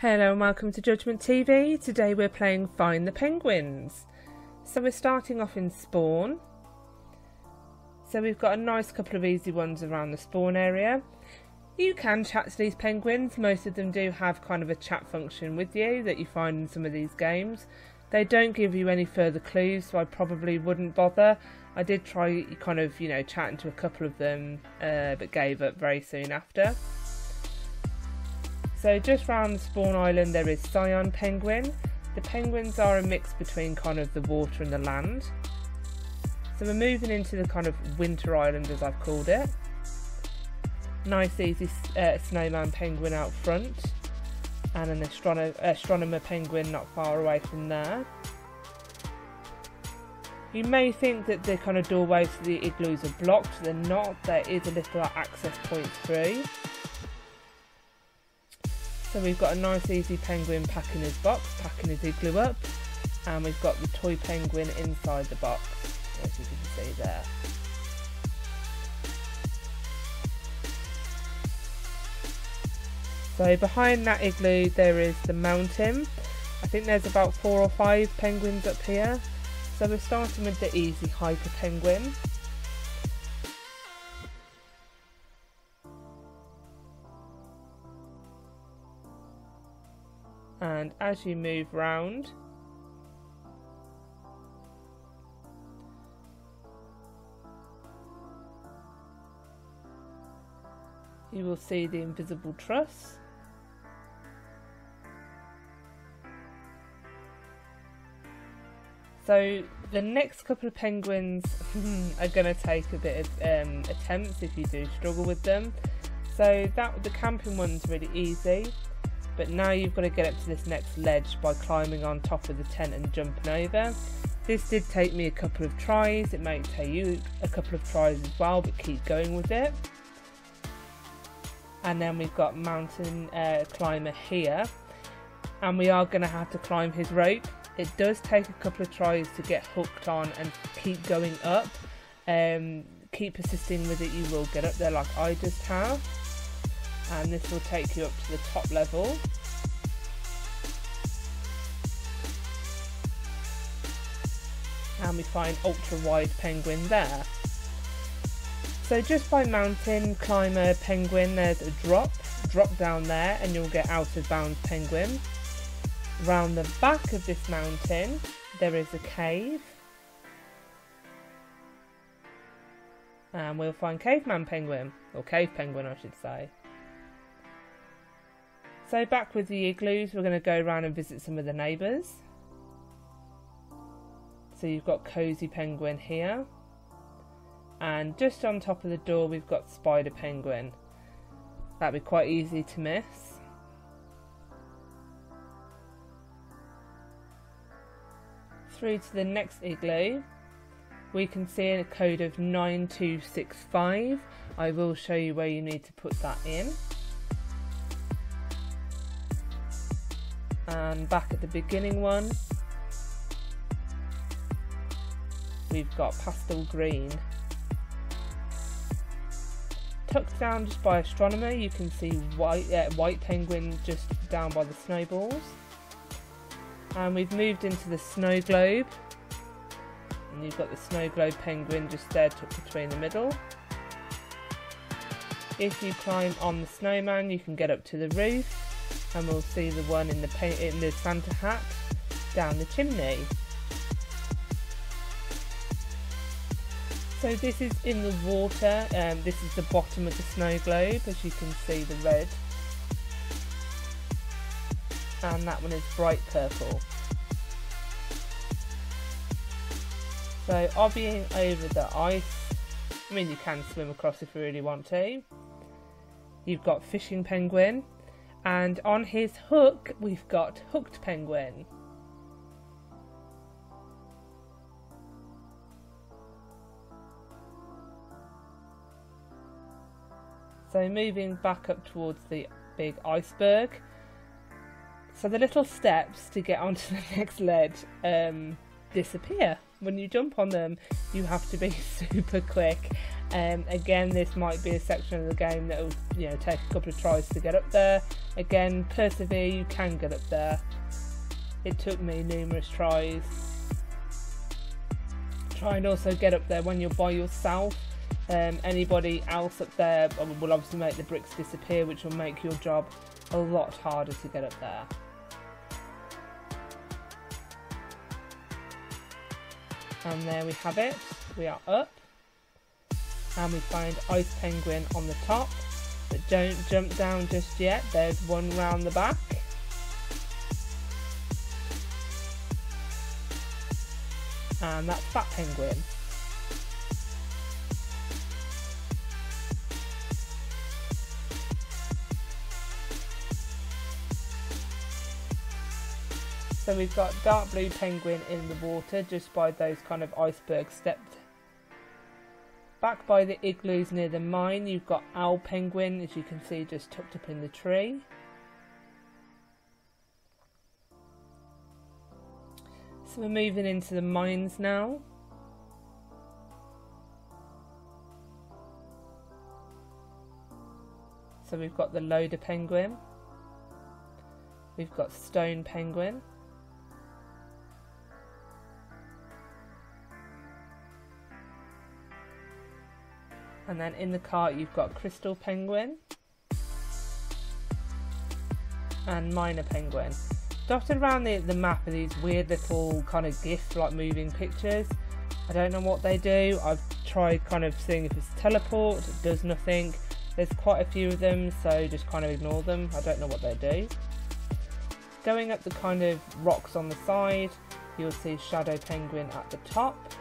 Hello and welcome to Judgement TV. Today we're playing Find the Penguins. So we're starting off in Spawn. So we've got a nice couple of easy ones around the spawn area. You can chat to these penguins. Most of them do have kind of a chat function with you that you find in some of these games. They don't give you any further clues, so I probably wouldn't bother. I did try kind of, you know, chatting to a couple of them, uh, but gave up very soon after. So just round the spawn island there is Cyan Penguin. The penguins are a mix between kind of the water and the land. So we're moving into the kind of winter island as I've called it. Nice easy uh, snowman penguin out front and an astrono astronomer penguin not far away from there. You may think that the kind of doorways to the igloos are blocked, they're not, there is a little access point through. So we've got a nice easy penguin packing his box, packing his igloo up, and we've got the toy penguin inside the box, as you can see there. So behind that igloo there is the mountain. I think there's about four or five penguins up here. So we're starting with the easy hyper penguin. And as you move round, you will see the invisible truss. So the next couple of penguins are going to take a bit of um, attempts if you do struggle with them. So that the camping one's really easy, but now you've got to get up to this next ledge by climbing on top of the tent and jumping over. This did take me a couple of tries, it might take you a couple of tries as well, but keep going with it. And then we've got mountain uh, climber here, and we are going to have to climb his rope it does take a couple of tries to get hooked on and keep going up. Um, keep persisting with it, you will get up there like I just have. And this will take you up to the top level. And we find ultra wide penguin there. So just by mountain climber penguin, there's a drop. Drop down there and you'll get out of bounds penguin. Round the back of this mountain there is a cave. And we'll find caveman penguin, or cave penguin I should say. So back with the igloos, we're going to go around and visit some of the neighbours. So you've got Cozy Penguin here. And just on top of the door we've got Spider Penguin. That'd be quite easy to miss. through to the next igloo, we can see a code of 9265. I will show you where you need to put that in. And back at the beginning one, we've got pastel green. Tucked down just by astronomer, you can see white, white penguin just down by the snowballs. And we've moved into the snow globe. And you've got the snow globe penguin just there tucked between the middle. If you climb on the snowman you can get up to the roof and we'll see the one in the in the Santa hat down the chimney so this is in the water and um, this is the bottom of the snow globe as you can see the red and that one is bright purple. So obbying over the ice, I mean you can swim across if you really want to. You've got fishing penguin and on his hook we've got hooked penguin. So moving back up towards the big iceberg, so the little steps to get onto the next ledge um, disappear. When you jump on them, you have to be super quick Um, again, this might be a section of the game that will you know take a couple of tries to get up there. Again, persevere, you can get up there. It took me numerous tries. Try and also get up there when you're by yourself. Um, anybody else up there will obviously make the bricks disappear, which will make your job a lot harder to get up there. And there we have it. We are up. And we find Ice Penguin on the top. But don't jump down just yet. There's one round the back. And that's Fat Penguin. So we've got dark blue penguin in the water just by those kind of iceberg steps. Back by the igloos near the mine you've got owl penguin as you can see just tucked up in the tree. So we're moving into the mines now. So we've got the loader penguin. We've got stone penguin. And then in the cart you've got Crystal Penguin and Miner Penguin. Dotted around the, the map are these weird little kind of GIF like moving pictures. I don't know what they do. I've tried kind of seeing if it's teleport, it does nothing. There's quite a few of them, so just kind of ignore them. I don't know what they do. Going up the kind of rocks on the side, you'll see Shadow Penguin at the top.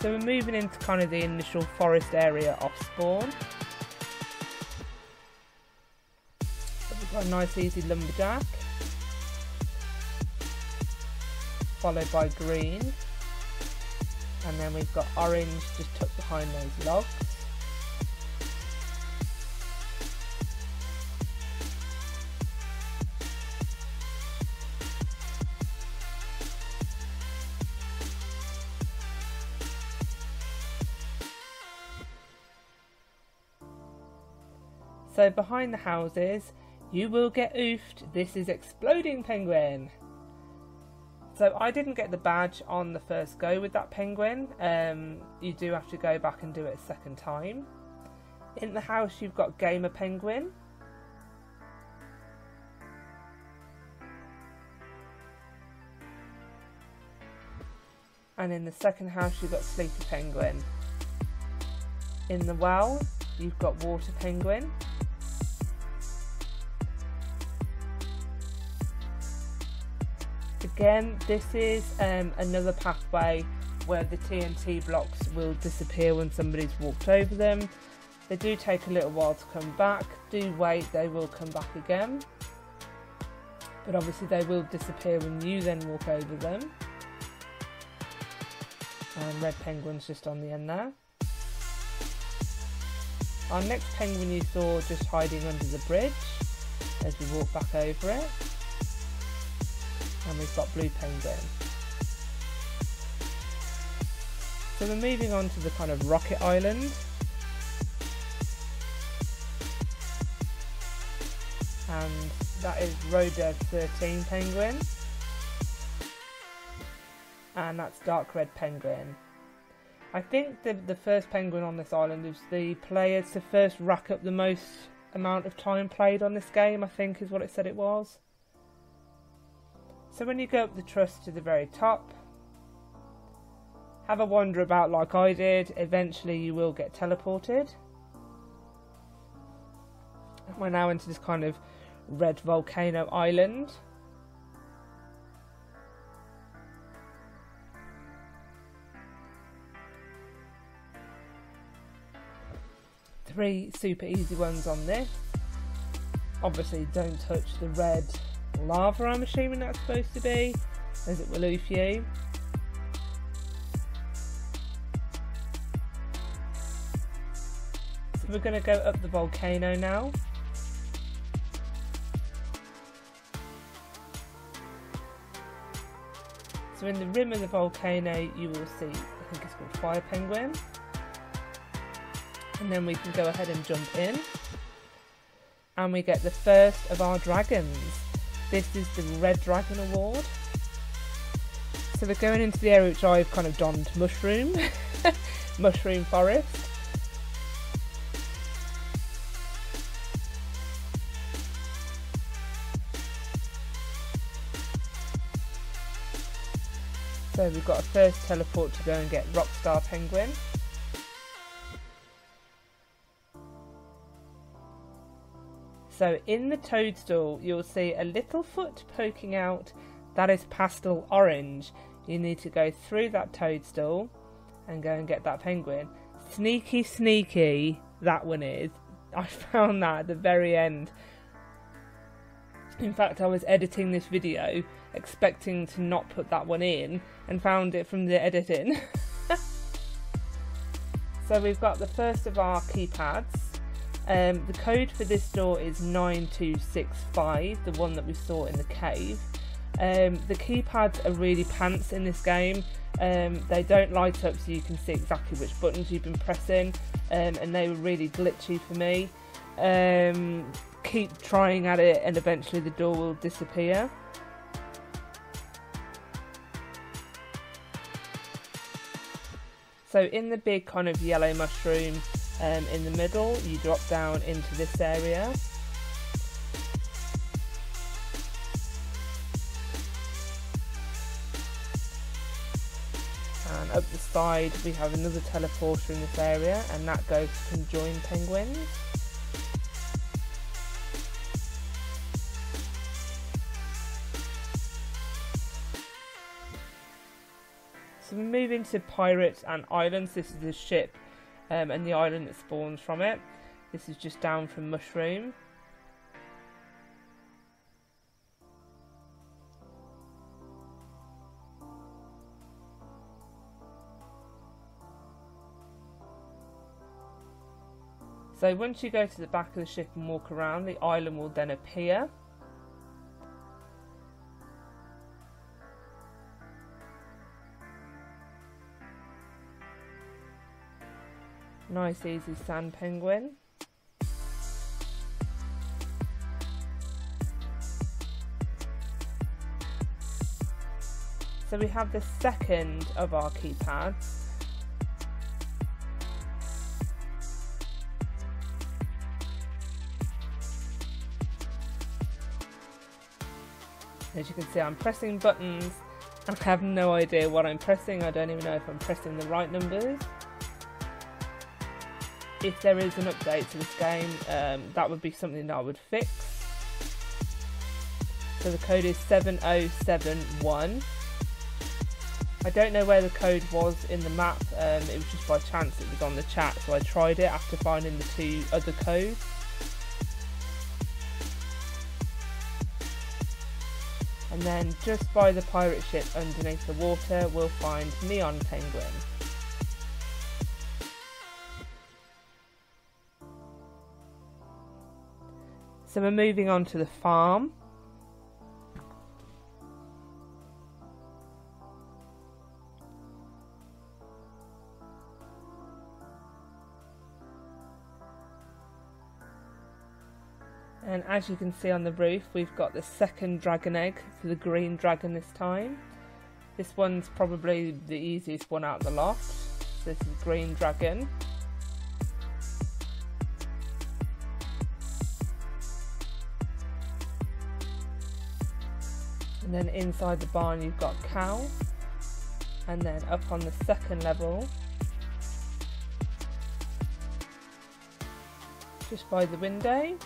So we're moving into kind of the initial forest area off spawn. We've got a nice easy lumberjack. Followed by green. And then we've got orange just tucked behind those logs. So behind the houses, you will get oofed. This is Exploding Penguin. So I didn't get the badge on the first go with that penguin. Um, you do have to go back and do it a second time. In the house you've got Gamer Penguin. And in the second house you've got Sleepy Penguin. In the well you've got Water Penguin. Again, this is um, another pathway where the TNT blocks will disappear when somebody's walked over them. They do take a little while to come back. Do wait, they will come back again. But obviously they will disappear when you then walk over them. And red penguin's just on the end there. Our next penguin you saw just hiding under the bridge as we walk back over it and we've got blue penguin. So we're moving on to the kind of rocket island. And that is Road 13 penguin. And that's dark red penguin. I think the, the first penguin on this island is the player to first rack up the most amount of time played on this game, I think is what it said it was. So when you go up the truss to the very top, have a wander about like I did, eventually you will get teleported. We're now into this kind of red volcano island. Three super easy ones on this. Obviously don't touch the red lava, I'm assuming that's supposed to be, as it will oof you. So we're going to go up the volcano now. So in the rim of the volcano you will see, I think it's called Fire Penguin. And then we can go ahead and jump in. And we get the first of our dragons. This is the Red Dragon Award. So we're going into the area which I've kind of donned mushroom, mushroom forest. So we've got a first teleport to go and get Rockstar Penguin. So in the toadstool you'll see a little foot poking out that is pastel orange. You need to go through that toadstool and go and get that penguin. Sneaky sneaky that one is. I found that at the very end. In fact I was editing this video expecting to not put that one in and found it from the editing. so we've got the first of our keypads. Um, the code for this door is 9265, the one that we saw in the cave. Um, the keypads are really pants in this game. Um, they don't light up so you can see exactly which buttons you've been pressing um, and they were really glitchy for me. Um, keep trying at it and eventually the door will disappear. So in the big kind of yellow mushroom um, in the middle, you drop down into this area. And up the side we have another teleporter in this area and that goes to conjoin penguins. So we move into pirates and islands. This is the ship um, and the island that spawns from it. This is just down from Mushroom. So once you go to the back of the ship and walk around, the island will then appear. Nice easy sand penguin. So we have the second of our keypads. As you can see I'm pressing buttons I have no idea what I'm pressing. I don't even know if I'm pressing the right numbers if there is an update to this game, um, that would be something that I would fix. So the code is 7071. I don't know where the code was in the map, um, it was just by chance it was on the chat, so I tried it after finding the two other codes. And then just by the pirate ship underneath the water, we'll find Neon Penguin. So we're moving on to the farm. And as you can see on the roof, we've got the second dragon egg for the green dragon this time. This one's probably the easiest one out of the lot. This is green dragon. And then inside the barn you've got cow and then up on the second level just by the window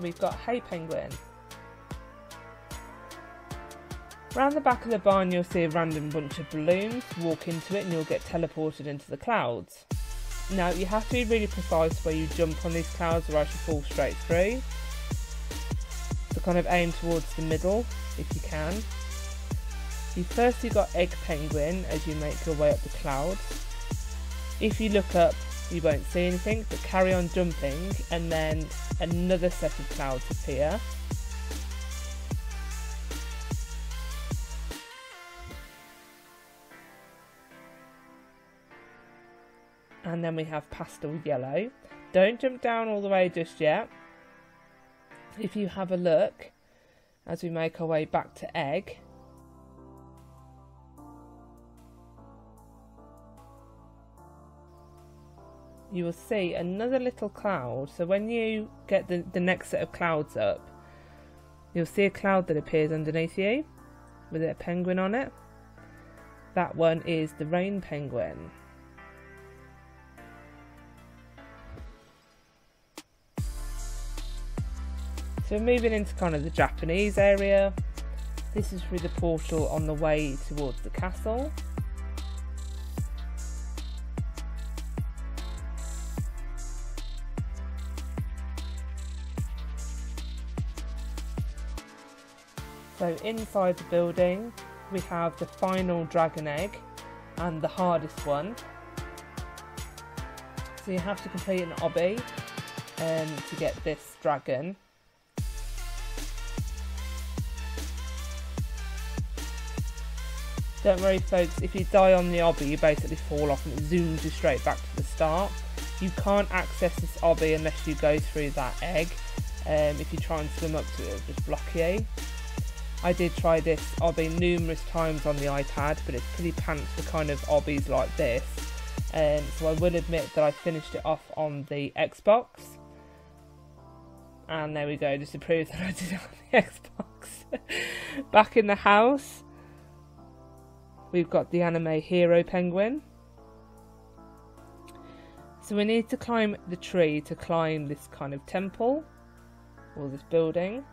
we've got hay penguin Around the back of the barn you'll see a random bunch of balloons, walk into it and you'll get teleported into the clouds. Now you have to be really precise where you jump on these clouds or else you fall straight through. Kind of aim towards the middle if you can. You firstly got Egg Penguin as you make your way up the clouds. If you look up, you won't see anything, but carry on jumping and then another set of clouds appear. And then we have pastel yellow. Don't jump down all the way just yet. If you have a look, as we make our way back to egg, you will see another little cloud. So when you get the, the next set of clouds up, you'll see a cloud that appears underneath you with a penguin on it. That one is the rain penguin. So we're moving into kind of the Japanese area. This is through the portal on the way towards the castle. So inside the building we have the final dragon egg and the hardest one. So you have to complete an obby um, to get this dragon. Don't worry folks, if you die on the obby you basically fall off and it zooms you straight back to the start. You can't access this obby unless you go through that egg. Um, if you try and swim up to it, it'll just block you. I did try this obby numerous times on the iPad, but it's pretty pants for kind of obbies like this. Um, so I will admit that I finished it off on the Xbox. And there we go, just to prove that I did it on the Xbox. Back in the house, we've got the anime hero penguin. So we need to climb the tree to climb this kind of temple, or this building.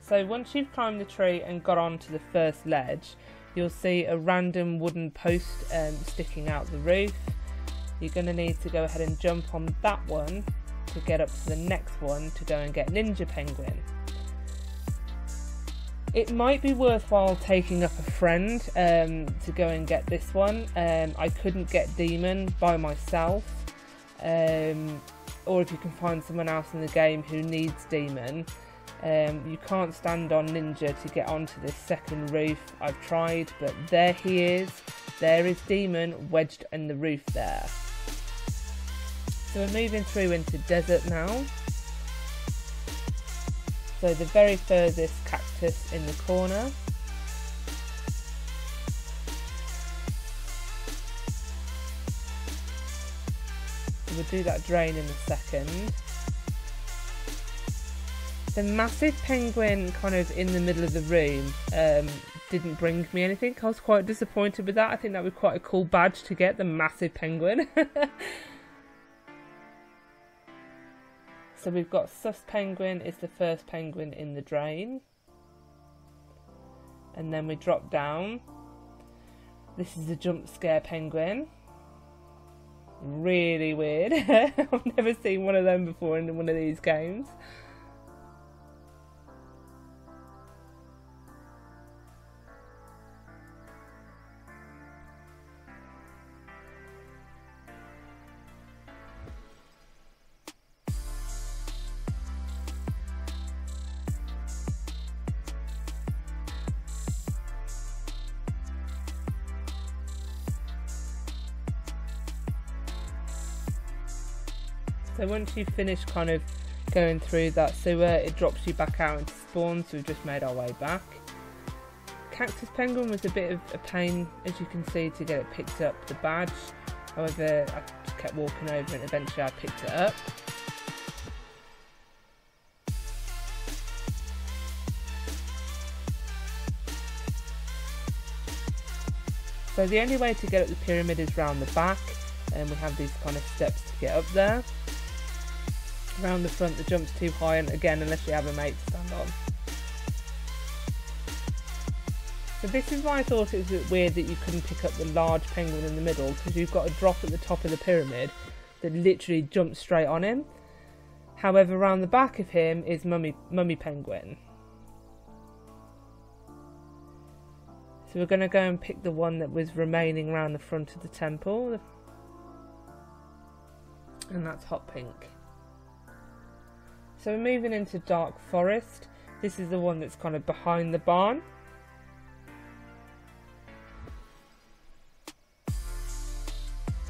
So once you've climbed the tree and got onto the first ledge, you'll see a random wooden post um, sticking out the roof. You're going to need to go ahead and jump on that one to get up to the next one to go and get Ninja Penguin. It might be worthwhile taking up a friend um, to go and get this one. Um, I couldn't get Demon by myself. Um, or if you can find someone else in the game who needs Demon, um, you can't stand on Ninja to get onto this second roof. I've tried, but there he is. There is Demon wedged in the roof there. So we're moving through into desert now. So the very furthest cactus in the corner. we'll do that drain in a second the massive penguin kind of in the middle of the room um, didn't bring me anything. I was quite disappointed with that. I think that would be quite a cool badge to get, the massive penguin. so we've got Sus Penguin is the first penguin in the drain. And then we drop down. This is a jump scare penguin. Really weird. I've never seen one of them before in one of these games. So once you finish kind of going through that sewer, it drops you back out into spawn, so we've just made our way back. Cactus Penguin was a bit of a pain, as you can see, to get it picked up, the badge. However, I just kept walking over and eventually I picked it up. So the only way to get up the pyramid is round the back and we have these kind of steps to get up there around the front the jump's too high and again unless you have a mate to stand on. So this is why I thought it was a bit weird that you couldn't pick up the large penguin in the middle because you've got a drop at the top of the pyramid that literally jumps straight on him. However, around the back of him is Mummy, Mummy Penguin. So we're going to go and pick the one that was remaining around the front of the temple. And that's Hot Pink. So we're moving into Dark Forest. This is the one that's kind of behind the barn.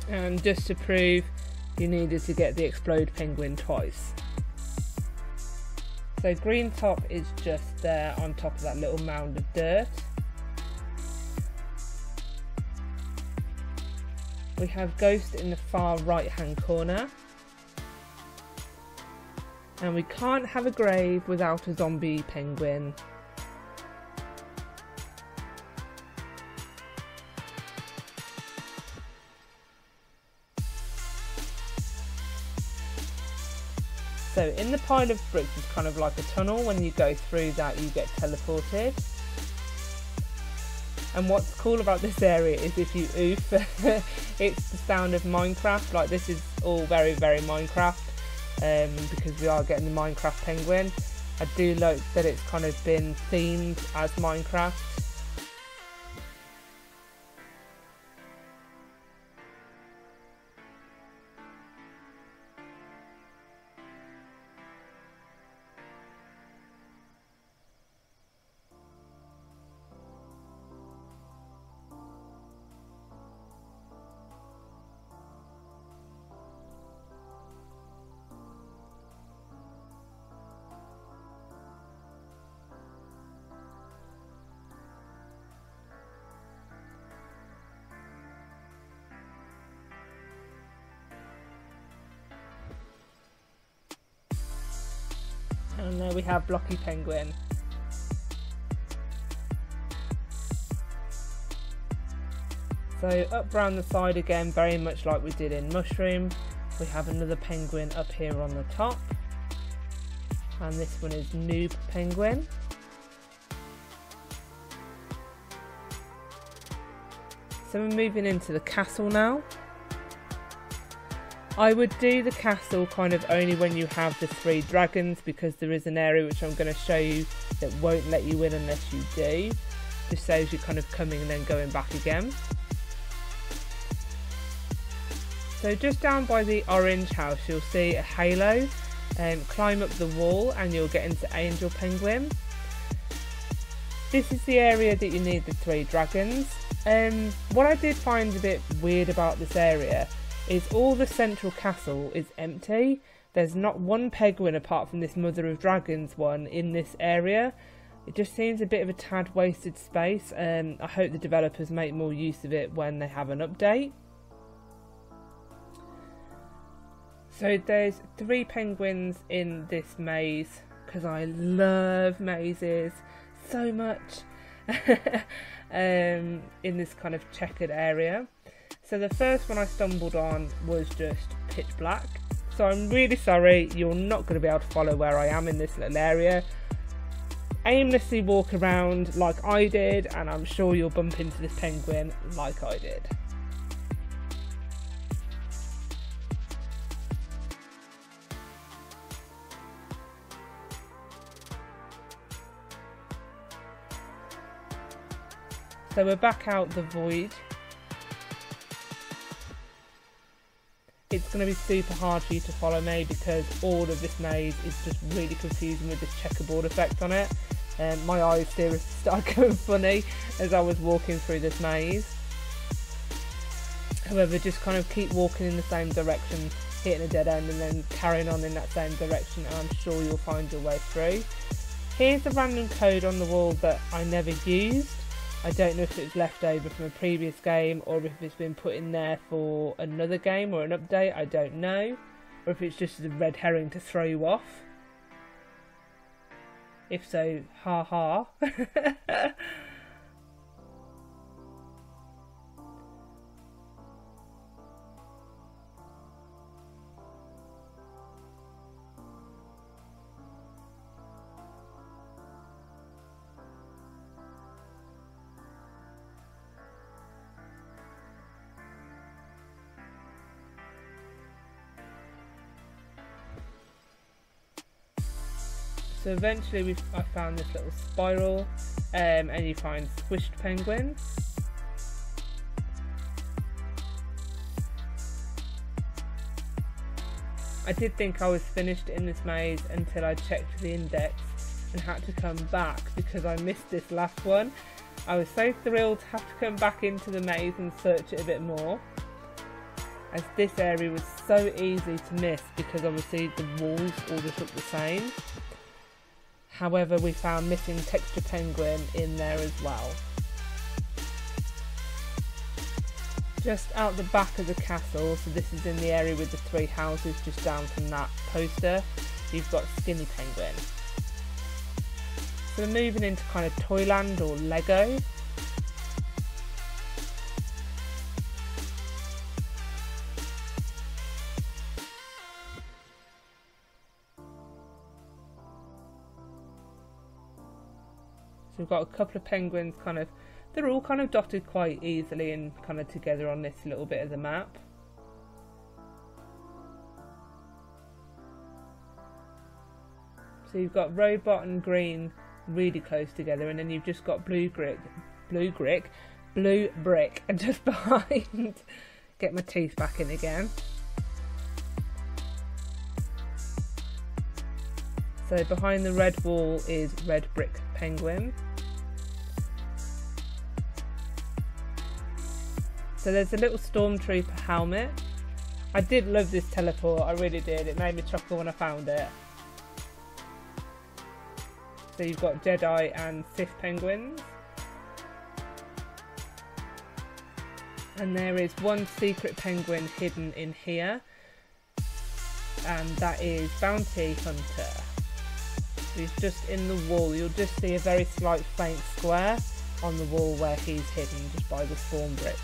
And just to prove, you needed to get the explode penguin twice. So green top is just there on top of that little mound of dirt. We have Ghost in the far right hand corner. And we can't have a grave without a zombie penguin. So in the pile of bricks is kind of like a tunnel. When you go through that, you get teleported. And what's cool about this area is if you oof, it's the sound of Minecraft. Like this is all very, very Minecraft um, because we are getting the Minecraft penguin. I do like that it's kind of been themed as Minecraft. And there we have Blocky Penguin. So up round the side again, very much like we did in Mushroom. We have another penguin up here on the top. And this one is Noob Penguin. So we're moving into the castle now. I would do the castle kind of only when you have the three dragons because there is an area which I'm going to show you that won't let you in unless you do. Just saves you kind of coming and then going back again. So just down by the orange house you'll see a halo. Um, climb up the wall and you'll get into Angel Penguin. This is the area that you need the three dragons. Um, what I did find a bit weird about this area is all the central castle is empty. There's not one penguin apart from this Mother of Dragons one in this area. It just seems a bit of a tad wasted space. Um, I hope the developers make more use of it when they have an update. So there's three penguins in this maze because I love mazes so much um, in this kind of checkered area. So the first one I stumbled on was just pitch black. So I'm really sorry, you're not going to be able to follow where I am in this little area. Aimlessly walk around like I did, and I'm sure you'll bump into this penguin like I did. So we're back out the void going to be super hard for you to follow me because all of this maze is just really confusing with this checkerboard effect on it. Um, my eyes seriously started going funny as I was walking through this maze. However, just kind of keep walking in the same direction, hitting a dead end and then carrying on in that same direction and I'm sure you'll find your way through. Here's a random code on the wall that I never used. I don't know if it's left over from a previous game or if it's been put in there for another game or an update, I don't know. Or if it's just a red herring to throw you off. If so, ha ha. So eventually we I found this little spiral um, and you find squished penguins. I did think I was finished in this maze until I checked the index and had to come back because I missed this last one. I was so thrilled to have to come back into the maze and search it a bit more. as this area was so easy to miss because obviously the walls all just look the same. However, we found missing texture penguin in there as well. Just out the back of the castle, so this is in the area with the three houses just down from that poster, you've got Skinny Penguin. So we're moving into kind of Toyland or Lego. So we've got a couple of penguins kind of, they're all kind of dotted quite easily and kind of together on this little bit of the map. So you've got robot and green really close together and then you've just got blue brick, blue brick, blue brick and just behind, get my teeth back in again. So behind the red wall is red brick penguin. So there's a little stormtrooper helmet. I did love this teleport, I really did. It made me chuckle when I found it. So you've got Jedi and Sith penguins. And there is one secret penguin hidden in here. And that is Bounty Hunter. He's just in the wall. You'll just see a very slight faint square on the wall where he's hidden just by the spawn brick.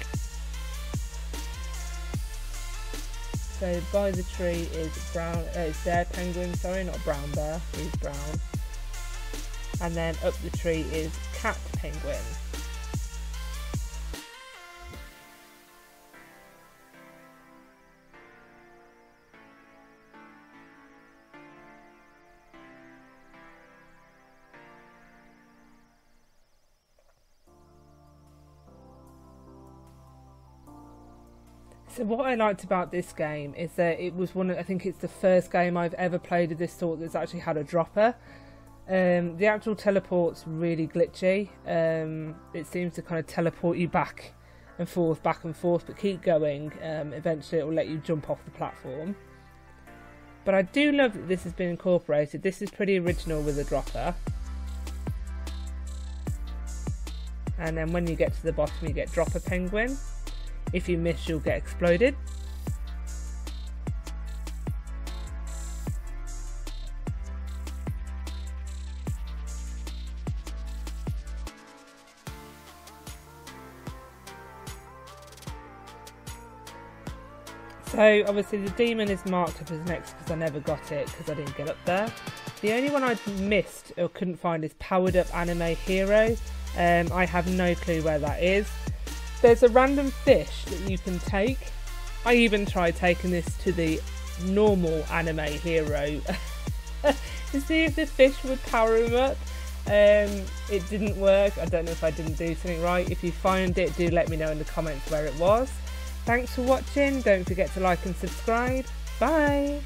So by the tree is brown, uh, it's their penguin, sorry, not brown bear, he's brown. And then up the tree is cat penguin. What I liked about this game is that it was one. Of, I think it's the first game I've ever played of this sort that's actually had a dropper. Um, the actual teleport's really glitchy. Um, it seems to kind of teleport you back and forth, back and forth, but keep going. Um, eventually, it will let you jump off the platform. But I do love that this has been incorporated. This is pretty original with a dropper. And then when you get to the bottom, you get dropper penguin. If you miss, you'll get exploded. So obviously the demon is marked up as next because I never got it because I didn't get up there. The only one I missed or couldn't find is Powered Up Anime Hero. Um, I have no clue where that is. There's a random fish that you can take. I even tried taking this to the normal anime hero to see if the fish would power him up. Um, it didn't work. I don't know if I didn't do something right. If you find it, do let me know in the comments where it was. Thanks for watching. Don't forget to like and subscribe. Bye.